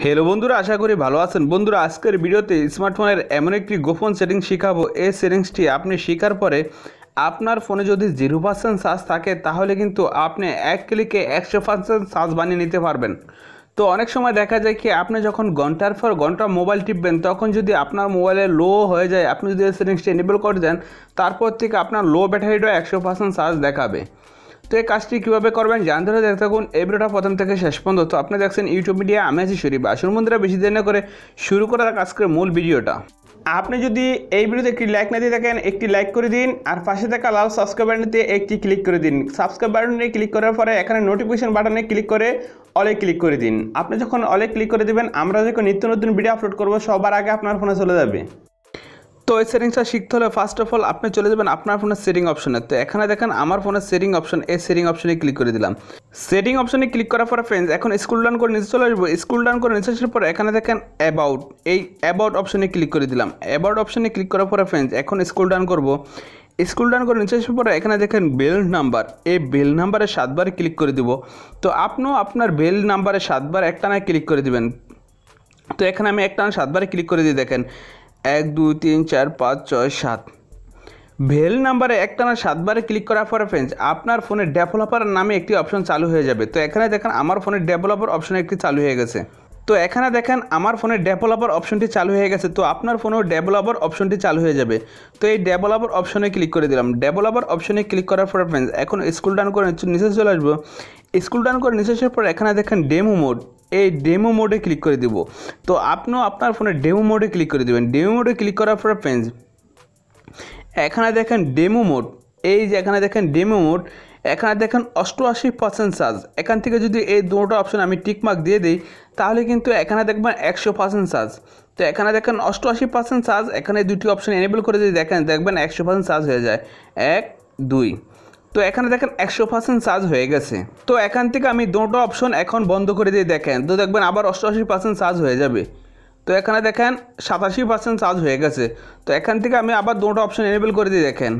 Hello বন্ধুরা, আশা করি ভালো আছেন। বন্ধুরা, আজকের ভিডিওতে স্মার্টফোনের এমন একটি গোপন সেটিং শেখাবো। এই সেটিংসটি আপনি শেখার পরে আপনার ফোনে যদি জিরো পার্সেন্ট চার্জ থাকে, তাহলে কিন্তু আপনি এক ক্লিকে একশো পার্সেন্ট চার্জ বানিয়ে নিতে পারবেন। তো অনেক সময় দেখা যায় কি, আপনি যখন ঘণ্টার পর ঘণ্টা মোবাইল টিপবেন, তখন যদি আপনার মোবাইলে লো হয়ে যায়, আপনি যদি এই সেটিংসটি এনেবল করে দেন, তারপর থেকে আপনার লো ব্যাটারিটাও একশো পার্সেন্ট চার্জ দেখাবে। তো এই কাজটি কীভাবে করবেন জানতে হলে দেখতে থাকুন এই ভিডিওটা প্রথম থেকে শেষ পর্যন্ত। তো আপনি দেখছেন ইউটিউব মিডিয়া আমি আছি শরীফ। আসুন বন্ধুরা, বেশি দেরি না করে শুরু করার আজকের মূল ভিডিওটা। আপনি যদি এই ভিডিওতে একটি লাইক না দিয়ে থাকেন, একটি লাইক করে দিন, আর পাশে থাকা লাল সাবস্ক্রাইব বাটনটিতে একটি ক্লিক করে দিন। সাবস্ক্রাইব বাটনে ক্লিক করার পরে এখানে নোটিফিকেশন বাটনে ক্লিক করে অলে ক্লিক করে দিন। আপনি যখন অলে ক্লিক করে দিবেন, আমরা যখন নিত্য নতুন ভিডিও আপলোড করব, সবার আগে আপনার ফোনে চলে যাবে। তো এই সেটিংসটা শিখতে হলে ফার্স্ট অফ অল আপনি চলে যাবেন আপনার ফোনের সেটিং অপশনে তো এখানে দেখেন আমার ফোনের সেটিং অপশন এই সেটিং অপশনে ক্লিক করে দিলাম। সেটিং অপশনে ক্লিক করার পরে ফ্রেন্ডস এখন স্কুল ডাউন করে নিচে চলে আসব। স্কুল ডাউন করে নিচে আসার পরে এখানে দেখেন অ্যাবাউট এই অ্যাবাউট অপশনে ক্লিক করে দিলাম। অ্যাবাউট অপশনে ক্লিক করার পরে ফ্রেন্ডস এখন স্কুল ডাউন করব। স্কুল ডান করে নিচে আসার পরে এখানে দেখেন বেল নাম্বার এই বেল নাম্বারে সাতবার ক্লিক করে দিব। তো আপনিও আপনার বেল নাম্বারে সাতবার একটানায় ক্লিক করে দিবেন। তো এখানে আমি একটা সাতবারে ক্লিক করে দিই দেখেন। এক, দুই, তিন, চার, পাঁচ, ছয়, সাত। ভেল নাম্বারে একটানা সাতবারে ক্লিক করার পরে ফ্রেন্ডস আপনার ফোনে ডেভেলপার নামে একটি অপশন চালু হয়ে যাবে। তো এখানে দেখেন আমার ফোনে ডেভেলপার অপশন একটি চালু হয়ে গেছে। তো এখানে দেখেন আমার ফোনে ডেভেলপার অপশনটি চালু হয়ে গেছে, তো আপনার ফোনেও ডেভেলপার অপশনটি চালু হয়ে যাবে। তো এই ডেভেলপার অপশনে ক্লিক করে দিলাম। ডেভেলপার অপশনে ক্লিক করার পরে ফ্রেন্ডস এখন স্কুল ডাউন করে নিচে চলে আসব। স্কুল ডাউন করে নিচে আসার পর এখানে দেখেন ডেমো মোড। এই ডেমো মোডে ক্লিক করে দিব। তো আপনিও আপনার ফোনে ডেমো মোডে ক্লিক করে দেবেন। ডেমো মোডে ক্লিক করার পরে ফ্রেন্ডস এখানে দেখেন ডেমো মোড। এই যে এখানে দেখেন ডেমো মোড এখানে দেখেন অষ্টআশি পার্সেন্ট চার্জ এখান থেকে যদি এই দুটো অপশন আমি টিকমার্ক দিয়ে দিই, তাহলে কিন্তু এখানে দেখবেন একশো পার্সেন্ট চার্জ তো এখানে দেখেন অষ্টআশি পার্সেন্ট চার্জ এখানে দুটি অপশন এনেবল করে যদি দেখেন, দেখবেন একশো পার্সেন্ট চার্জ হয়ে যায়। এক, দুই। তো এখানে দেখেন একশো পার্সেন্ট চার্জ হয়ে গেছে। তো এখান থেকে আমি দুটো অপশন এখন বন্ধ করে দিয়ে দেখেন, তো দেখবেন আবার অষ্টআশি পার্সেন্ট চার্জ হয়ে যাবে। তো এখানে দেখেন সাতাশি পার্সেন্ট চার্জ হয়ে গেছে। তো এখান থেকে আমি আবার দুটো অপশন এনেবল করে দিয়ে দেখেন।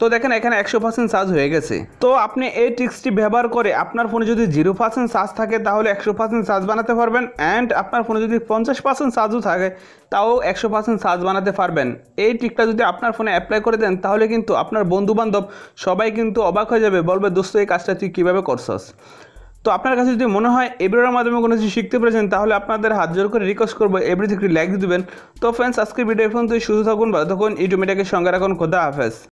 তো দেখেন এখানে একশো পার্সেন্ট চার্জ হয়ে গেছে। তো আপনি এই ট্রিক্সটি ব্যবহার করে আপনার ফোনে যদি জিরো পার্সেন্ট চার্জ থাকে, তাহলে একশো পার্সেন্ট চার্জ বানাতে পারবেন অ্যান্ড আপনার ফোনে যদি পঞ্চাশ পার্সেন্ট চার্জও থাকে, তাও একশো পার্সেন্ট চার্জ বানাতে পারবেন। এই ট্রিকটা যদি আপনার ফোনে অ্যাপ্লাই করে দেন, তাহলে কিন্তু আপনার বন্ধুবান্ধব সবাই কিন্তু অবাক হয়ে যাবে, বলবে, দোস্ত, এই কাজটা তুই কীভাবে করছস? তো আপনার কাছে যদি মনে হয়, এই মাধ্যমে কোনো কিছু শিখতে পেরেছেন, তাহলে আপনাদের হাত জোর করে রিকোয়েস্ট করব এভরিথিং একটি লাইক দিবেন। তো ফ্রেন্ডস আজকের ভিডিও এখন তুই শুধু থাকুন বা তখন ইউটিউব সঙ্গে রাখুন, খোদা হাফেজ।